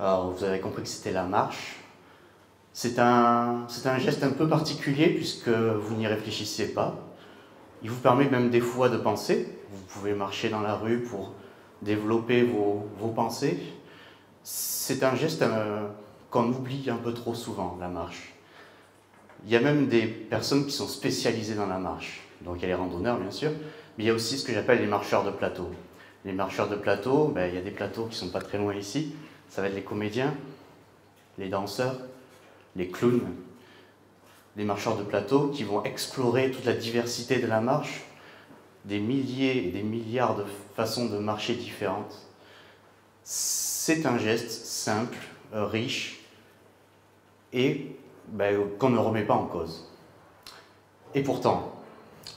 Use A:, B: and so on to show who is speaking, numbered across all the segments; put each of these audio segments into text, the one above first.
A: Alors, vous avez compris que c'était la marche. C'est un, un geste un peu particulier puisque vous n'y réfléchissez pas. Il vous permet même des fois de penser. Vous pouvez marcher dans la rue pour développer vos, vos pensées. C'est un geste euh, qu'on oublie un peu trop souvent, la marche. Il y a même des personnes qui sont spécialisées dans la marche. Donc il y a les randonneurs, bien sûr, mais il y a aussi ce que j'appelle les marcheurs de plateau. Les marcheurs de plateau, ben, il y a des plateaux qui ne sont pas très loin ici. Ça va être les comédiens, les danseurs, les clowns, les marcheurs de plateau qui vont explorer toute la diversité de la marche, des milliers et des milliards de façons de marcher différentes. C'est un geste simple, riche et ben, qu'on ne remet pas en cause. Et pourtant,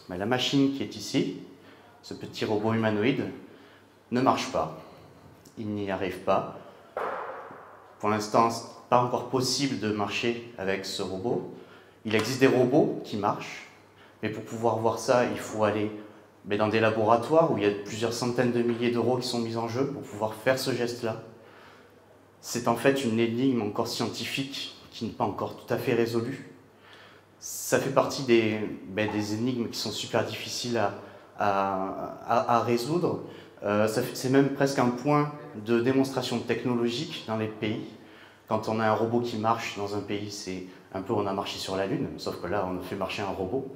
A: ben, la machine qui est ici, ce petit robot humanoïde, ne marche pas. Il n'y arrive pas. Pour l'instant, ce n'est pas encore possible de marcher avec ce robot. Il existe des robots qui marchent, mais pour pouvoir voir ça, il faut aller dans des laboratoires où il y a plusieurs centaines de milliers d'euros qui sont mis en jeu pour pouvoir faire ce geste-là. C'est en fait une énigme encore scientifique qui n'est pas encore tout à fait résolue. Ça fait partie des, ben, énigmes qui sont super difficiles à, résoudre. Euh, c'est même presque un point de démonstration technologique dans les pays. Quand on a un robot qui marche dans un pays, c'est un peu on a marché sur la Lune, sauf que là on a fait marcher un robot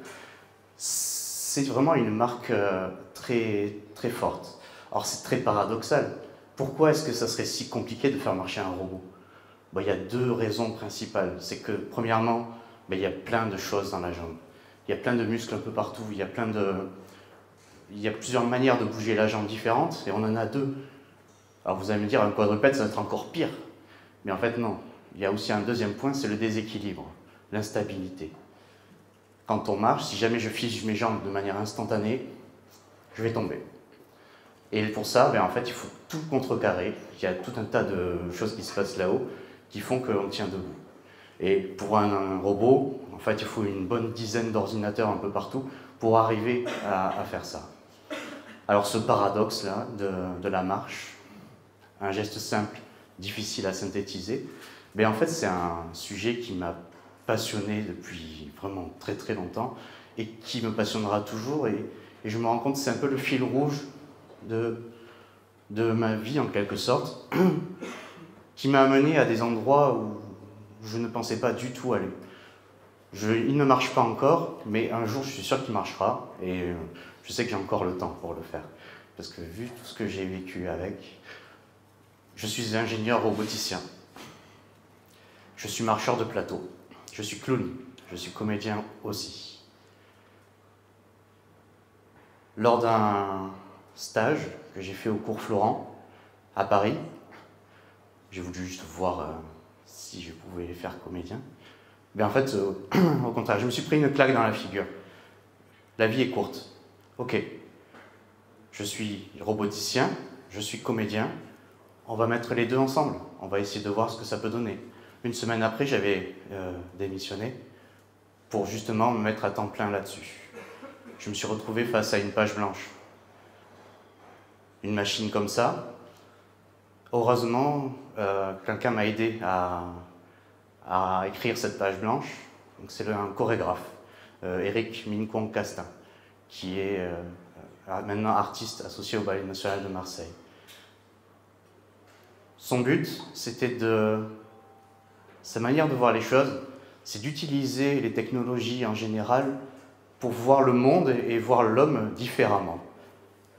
A: c'est vraiment une marque euh, très, très forte. Alors c'est très paradoxal. Pourquoi est-ce que ça serait si compliqué de faire marcher un robot? Il y a deux raisons principales. C'est que premièrement, il y a plein de choses dans la jambe. Il y a plein de muscles un peu partout. Il y a, plein de... il y a plusieurs manières de bouger la jambe différentes et on en a deux. Alors vous allez me dire, un quadrupède, ça va être encore pire. Mais en fait, non. Il y a aussi un deuxième point, c'est le déséquilibre, l'instabilité quand on marche, si jamais je fige mes jambes de manière instantanée, je vais tomber. Et pour ça, ben, en fait, il faut tout contrecarrer. Il y a tout un tas de choses qui se passent là-haut qui font qu'on tient debout. Et pour un, robot, en fait, il faut une bonne dizaine d'ordinateurs un peu partout pour arriver à, faire ça. Alors ce paradoxe-là de, la marche, un geste simple, difficile à synthétiser, ben, en fait, c'est un sujet qui m'a passionné depuis vraiment très très longtemps et qui me passionnera toujours. Et, je me rends compte c'est un peu le fil rouge de, de ma vie en quelque sorte, qui m'a amené à des endroits où je ne pensais pas du tout aller. Il ne marche pas encore, mais un jour je suis sûr qu'il marchera et euh, je sais que j'ai encore le temps pour le faire. Parce que vu tout ce que j'ai vécu avec, je suis ingénieur roboticien. Je suis marcheur de plateau. Je suis clown, je suis comédien aussi. Lors d'un stage que j'ai fait au cours Florent à Paris, j'ai voulu juste voir euh, si je pouvais faire comédien. En fait, euh, au contraire, je me suis pris une claque dans la figure. La vie est courte. Ok, je suis roboticien, je suis comédien, on va mettre les deux ensemble, on va essayer de voir ce que ça peut donner. Une semaine après, j'avais euh, démissionné pour justement me mettre à temps plein là-dessus. Je me suis retrouvé face à une page blanche. Une machine comme ça. Heureusement, euh, quelqu'un m'a aidé à, écrire cette page blanche. C'est un chorégraphe, euh, Eric Mincon Castin, qui est maintenant artiste associé au Ballet National de Marseille. Son but, c'était de sa manière de voir les choses, c'est d'utiliser les technologies en général pour voir le monde et voir l'homme différemment.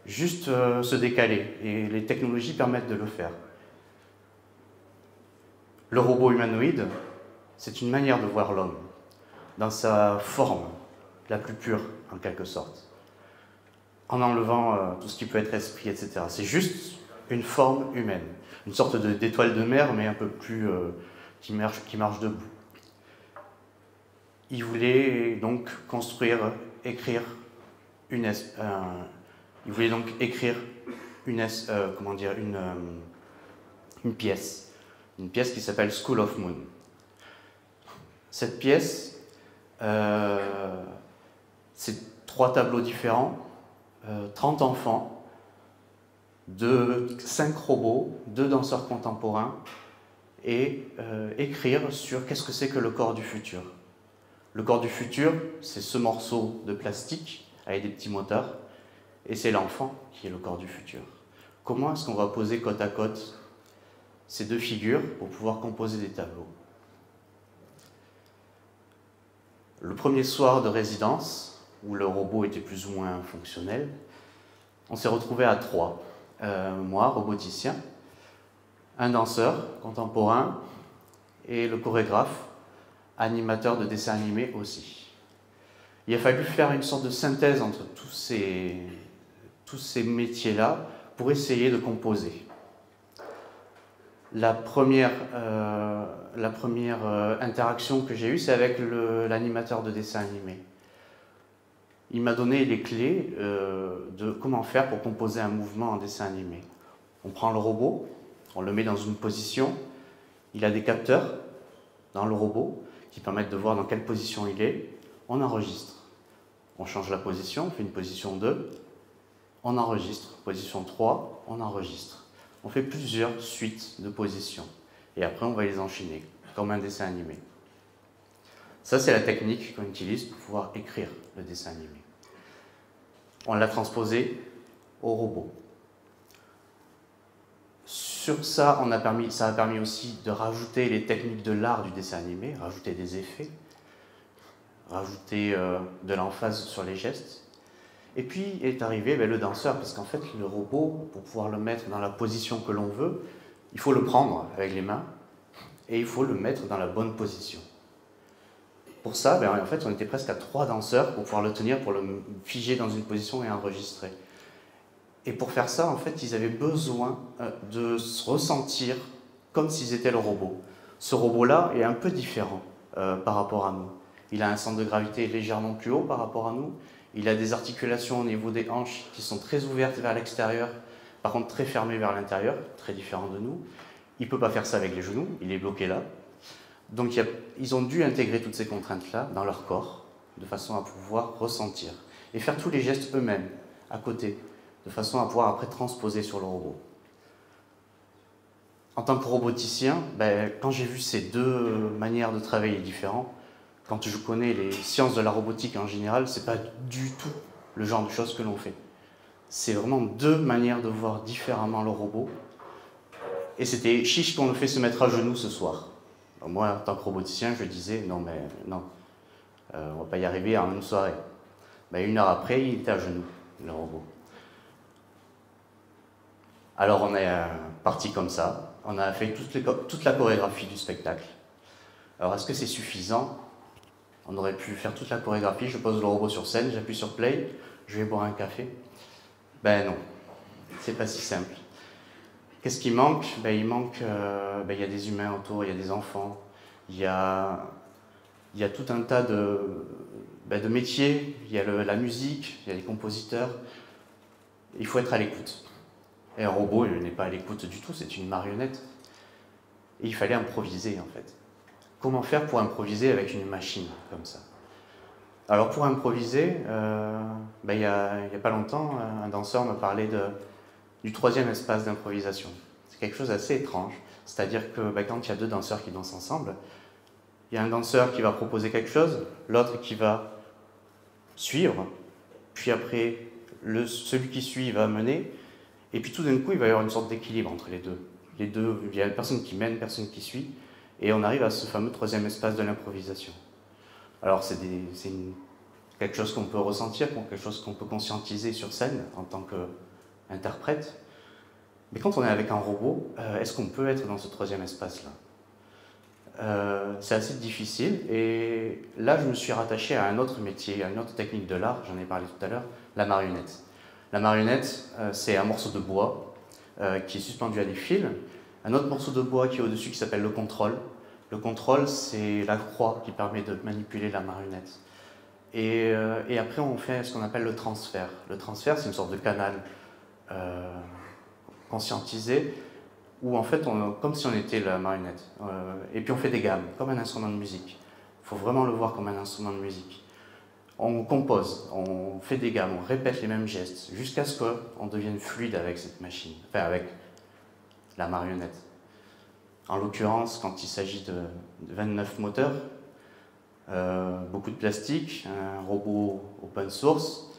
A: Juste euh, se décaler, et les technologies permettent de le faire. Le robot humanoïde, c'est une manière de voir l'homme, dans sa forme la plus pure, en quelque sorte, en enlevant euh, tout ce qui peut être esprit, etc. C'est juste une forme humaine, une sorte d'étoile de, mer, mais un peu plus euh, qui, marche, debout. Il voulait donc construire, écrire une, il voulait donc écrire une, euh, comment dire, une, euh, une pièce, une pièce qui s'appelle School of Moon. Cette pièce, c'est trois tableaux différents, 30 enfants de cinq robots, deux danseurs contemporains, et euh, écrire sur qu'est-ce que c'est que le corps du futur. Le corps du futur, c'est ce morceau de plastique avec des petits moteurs, et c'est l'enfant qui est le corps du futur. Comment est-ce qu'on va poser côte à côte ces deux figures pour pouvoir composer des tableaux? Le premier soir de résidence, où le robot était plus ou moins fonctionnel, on s'est retrouvé à trois. Euh, moi, roboticien, un danseur contemporain et le chorégraphe, animateur de dessin animé aussi. Il a fallu faire une sorte de synthèse entre tous ces, tous ces métiers-là pour essayer de composer. La première, euh, euh, interaction que j'ai eue, c'est avec l'animateur de dessin animé il m'a donné les clés euh, de comment faire pour composer un mouvement en dessin animé. On prend le robot, on le met dans une position, il a des capteurs dans le robot qui permettent de voir dans quelle position il est, on enregistre. On change la position, on fait une position 2, on enregistre. Position 3, on enregistre. On fait plusieurs suites de positions. Et après, on va les enchaîner, comme un dessin animé. Ça, c'est la technique qu'on utilise pour pouvoir écrire le dessin animé. On l'a transposé au robot. Sur ça, ça a permis aussi de rajouter les techniques de l'art du dessin animé, rajouter des effets, rajouter euh, de l'emphase sur les gestes. Et puis est arrivé ben, le danseur, parce qu'en fait, le robot, pour pouvoir le mettre dans la position que l'on veut, il faut le prendre avec les mains et il faut le mettre dans la bonne position. Pour ça, ben, en fait, on était presque à trois danseurs pour pouvoir le tenir, pour le figer dans une position et enregistrer. Et pour faire ça, en fait, ils avaient besoin euh, de se ressentir comme s'ils étaient le robot. Ce robot-là est un peu différent euh, par rapport à nous. Il a un centre de gravité légèrement plus haut par rapport à nous. Il a des articulations au niveau des hanches qui sont très ouvertes vers l'extérieur, par contre très fermées vers l'intérieur, très différent de nous. Il ne peut pas faire ça avec les genoux, il est bloqué là. Donc ils ont dû intégrer toutes ces contraintes-là dans leur corps, de façon à pouvoir ressentir et faire tous les gestes eux-mêmes, à côté, de façon à pouvoir après transposer sur le robot. En tant que roboticien, ben, quand j'ai vu ces deux manières de travailler différentes, quand je connais les sciences de la robotique en général, c'est pas du tout le genre de choses que l'on fait. C'est vraiment deux manières de voir différemment le robot. Et c'était chiche qu'on le fait se mettre à genoux ce soir. Moi, en tant que roboticien, je disais non, mais non, euh, on va pas y arriver en une soirée. Ben, une heure après, il était à genoux, le robot. Alors on est euh, parti comme ça, on a fait toute, la chorégraphie du spectacle. Alors est-ce que c'est suffisant? On aurait pu faire toute la chorégraphie, je pose le robot sur scène, j'appuie sur play, je vais boire un café. Ben non, c'est pas si simple. Qu'est-ce qui manque? Ben, Il manque, euh, ben, il y a des humains autour, il y a des enfants, il y a, tout un tas de, ben, de métiers, il y a la musique, il y a les compositeurs. Il faut être à l'écoute. Et un robot, il n'est pas à l'écoute du tout, c'est une marionnette. Et il fallait improviser en fait. Comment faire pour improviser avec une machine comme ça? Alors pour improviser, euh, ben, il n'y a, pas longtemps, un danseur me parlait de, du troisième espace d'improvisation. C'est quelque chose d'assez étrange. C'est-à-dire que bah, quand il y a deux danseurs qui dansent ensemble, il y a un danseur qui va proposer quelque chose, l'autre qui va suivre, puis après, celui qui suit va mener, et puis tout d'un coup, il va y avoir une sorte d'équilibre entre les deux. Les deux, il y a personne qui mène, personne qui suit, et on arrive à ce fameux troisième espace de l'improvisation. Alors c'est quelque chose qu'on peut ressentir, quelque chose qu'on peut conscientiser sur scène en tant que interprète. Mais quand on est avec un robot, euh, est-ce qu'on peut être dans ce troisième espace-là? Euh, C'est assez difficile. Et là, je me suis rattaché à un autre métier, à une autre technique de l'art, j'en ai parlé tout à l'heure, la marionnette. La marionnette, euh, c'est un morceau de bois qui est suspendu à des fils, un autre morceau de bois qui est au-dessus qui s'appelle le contrôle. Le contrôle, c'est la croix qui permet de manipuler la marionnette. Et, euh, après, on fait ce qu'on appelle le transfert. Le transfert, c'est une sorte de canal euh, conscientisé où, en fait, on, comme si on était la marionnette. Euh, et puis, on fait des gammes, comme un instrument de musique. Il faut vraiment le voir comme un instrument de musique. On compose, on fait des gammes, on répète les mêmes gestes, jusqu'à ce qu'on devienne fluide avec cette machine, enfin avec la marionnette. En l'occurrence, quand il s'agit de, de 29 moteurs, euh, beaucoup de plastique, un robot open source,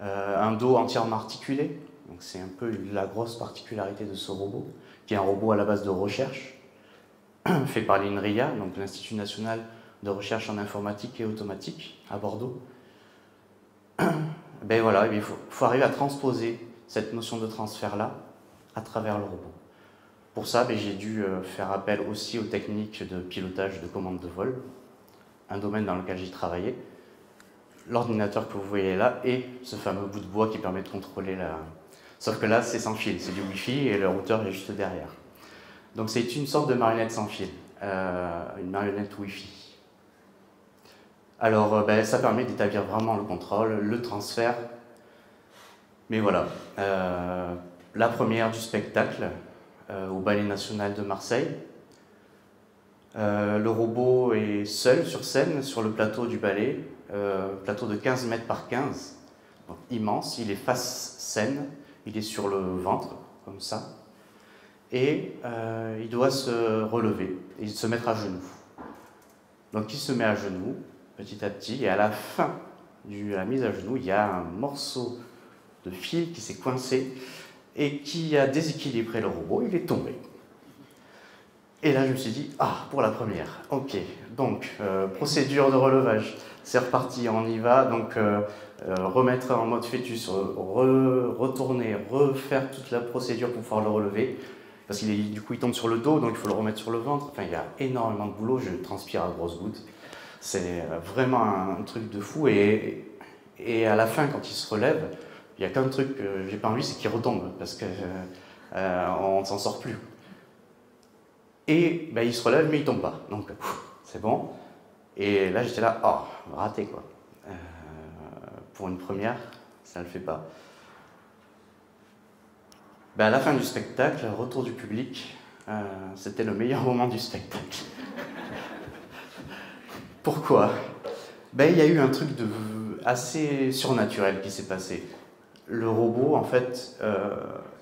A: euh, un dos entièrement articulé. Donc c'est un peu la grosse particularité de ce robot, qui est un robot à la base de recherche, fait par l'INRIA, donc l'Institut national de recherche en informatique et automatique à Bordeaux. ben voilà, il faut arriver à transposer cette notion de transfert-là à travers le robot. Pour ça, j'ai dû euh, faire appel aussi aux techniques de pilotage de commande de vol, un domaine dans lequel j'ai travaillé. L'ordinateur que vous voyez là et ce fameux bout de bois qui permet de contrôler la... Sauf que là, c'est sans fil, c'est du Wi-Fi et le routeur est juste derrière. Donc c'est une sorte de marionnette sans fil, euh, une marionnette Wi-Fi. Alors euh, ben, ça permet d'établir vraiment le contrôle, le transfert. Mais voilà, la première du spectacle au Ballet National de Marseille, euh, le robot est seul sur scène, sur le plateau du ballet, euh, plateau de 15 mètres par 15, donc immense. Il est face scène, il est sur le ventre, comme ça. Et euh, il doit se relever et se mettre à genoux. Donc il se met à genoux petit à petit, et à la fin de la mise à genoux, il y a un morceau de fil qui s'est coincé et qui a déséquilibré le robot, il est tombé. Et là, je me suis dit, ah, pour la première, ok. Donc, euh, procédure de relevage, c'est reparti, on y va. Donc, euh, euh, remettre en mode fœtus, re, retourner, refaire toute la procédure pour pouvoir le relever. Parce qu'il du coup, il tombe sur le dos, donc il faut le remettre sur le ventre. Enfin, il y a énormément de boulot, je transpire à grosses gouttes. C'est vraiment un, truc de fou. Et à la fin, quand il se relève, il y a qu'un truc que j'ai pas envie, c'est qu'il retombe, parce qu'on euh, ne s'en sort plus. Et ben, il se relève, mais il tombe pas. Donc, c'est bon. Et là, j'étais là, oh, raté quoi. Euh, pour une première, ça ne le fait pas. Ben, à la fin du spectacle, retour du public, euh, c'était le meilleur moment du spectacle. Pourquoi? Ben, Il y a eu un truc de, assez surnaturel qui s'est passé. Le robot, en fait, euh,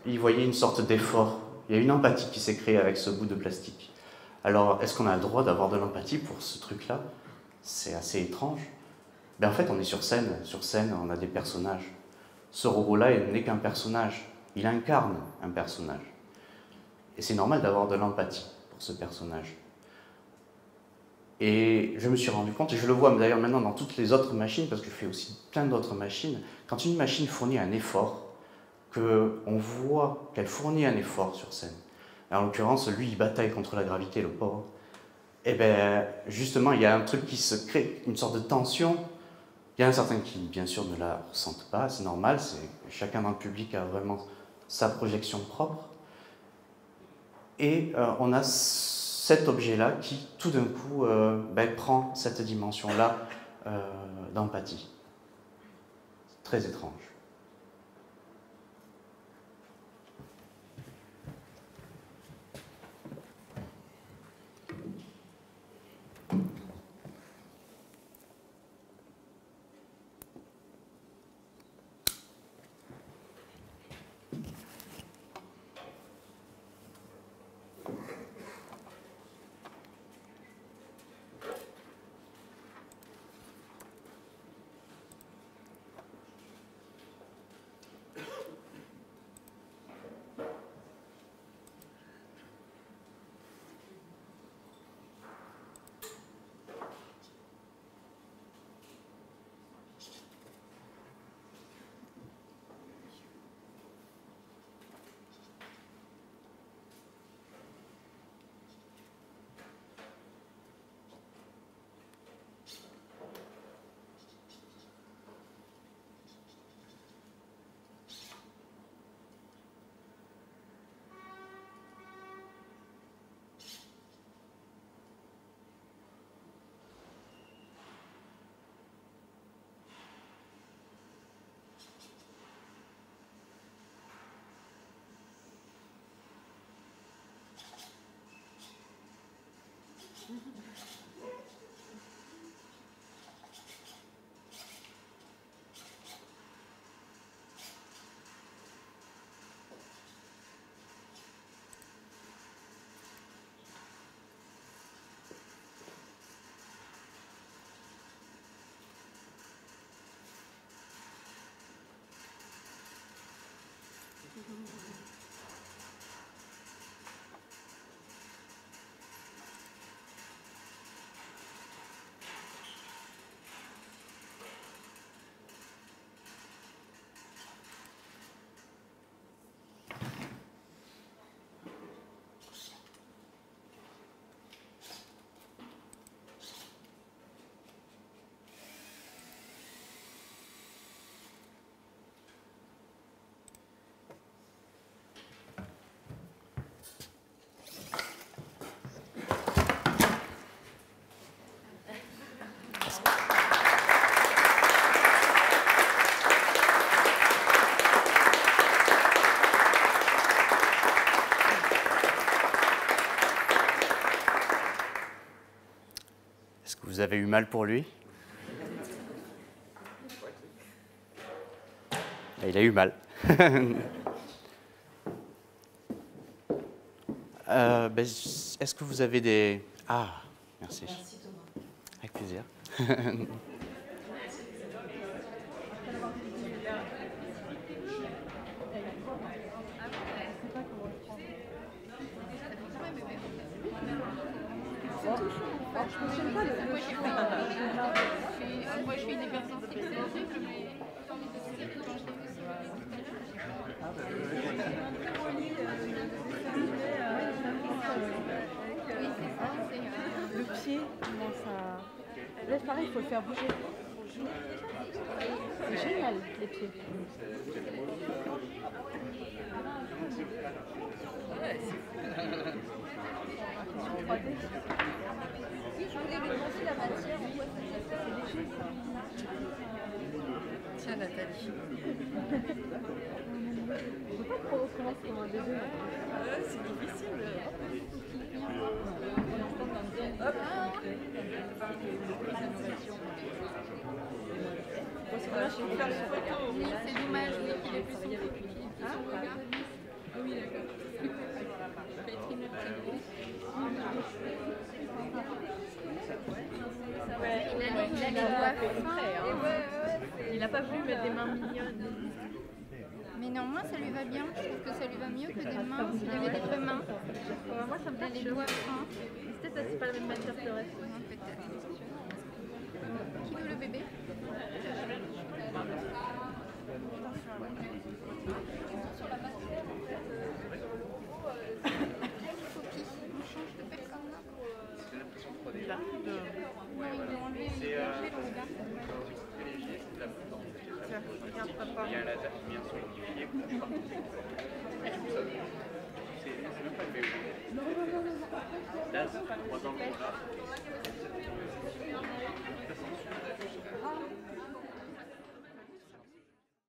A: il voyait une sorte d'effort il y a une empathie qui s'est créée avec ce bout de plastique. Alors, est-ce qu'on a le droit d'avoir de l'empathie pour ce truc-là? C'est assez étrange. Ben, en fait, on est sur scène. Sur scène, on a des personnages. Ce robot-là n'est qu'un personnage. Il incarne un personnage. Et c'est normal d'avoir de l'empathie pour ce personnage. Et je me suis rendu compte, et je le vois d'ailleurs maintenant dans toutes les autres machines, parce que je fais aussi plein d'autres machines, quand une machine fournit un effort, qu'on voit qu'elle fournit un effort sur scène. En l'occurrence, lui, il bataille contre la gravité, le pauvre. Et eh bien, justement, il y a un truc qui se crée, une sorte de tension. Il y a un certain qui, bien sûr, ne la ressentent pas, c'est normal, chacun dans le public a vraiment sa projection propre. Et euh, on a cet objet-là qui, tout d'un coup, euh, ben, prend cette dimension-là euh, d'empathie. Très étrange. Vous avez eu mal pour lui? Il a eu mal. Euh, ben, Est-ce que vous avez des... Ah, merci.
B: Merci Thomas.
A: Avec plaisir.
C: Moi, je suis une hypersensible, c'est horrible, mais quand je l'ai vu
B: Le pied, comment ça. Là, pareil, il faut le faire bouger. C'est génial, les pieds. Tiens, Nathalie. Je peux pas trop recommencer comme un bébé. C'est difficile.
C: Oui, c'est dommage, oui, qu'il ait pu s'en avec une Oui, d'accord. Catherine Le Petit.
B: Ouais,
C: Il a les- il a les doigts fins.
B: Il a pas voulu mettre des mains mignonnes.
C: Mais néanmoins, ça lui va bien. Je trouve que ça lui va mieux que des mains. S'il avait des vraies mains.
B: Moi, ça me
C: a les doigts fins.
B: Peut-être c'est pas la même matière que le reste.
C: Peut-être. That's what's on
B: the